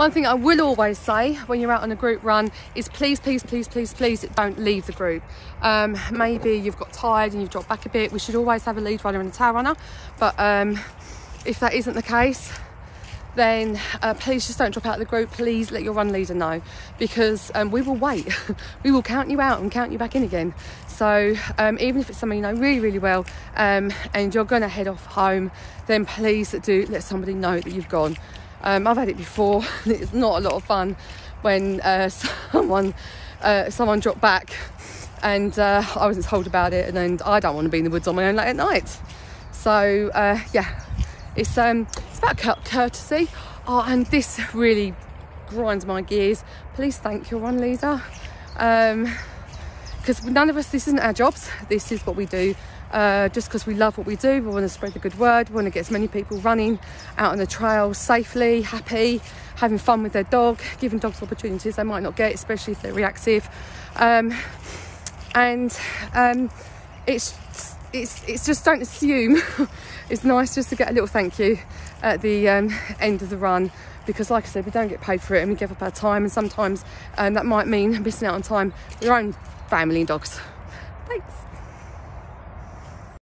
One thing I will always say when you're out on a group run is please, please, please, please, please don't leave the group. Um, maybe you've got tired and you've dropped back a bit. We should always have a lead runner and a tail runner. But um, if that isn't the case, then uh, please just don't drop out of the group. Please let your run leader know because um, we will wait. we will count you out and count you back in again. So um, even if it's someone you know really, really well um, and you're going to head off home, then please do let somebody know that you've gone. Um, I've had it before. it's not a lot of fun when uh, someone uh, someone dropped back and uh, I wasn't told about it, and then I don't want to be in the woods on my own late at night. So uh, yeah, it's um it's about courtesy. Oh, and this really grinds my gears. Please thank your run leader. Um, because none of us, this isn't our jobs, this is what we do. Uh, just because we love what we do, we want to spread the good word, we want to get as many people running out on the trail safely, happy, having fun with their dog, giving dogs opportunities they might not get, especially if they're reactive. Um, and um, it's it's it's just don't assume. it's nice just to get a little thank you at the um, end of the run because, like I said, we don't get paid for it and we give up our time, and sometimes um, that might mean missing out on time with your own family and dogs. Thanks.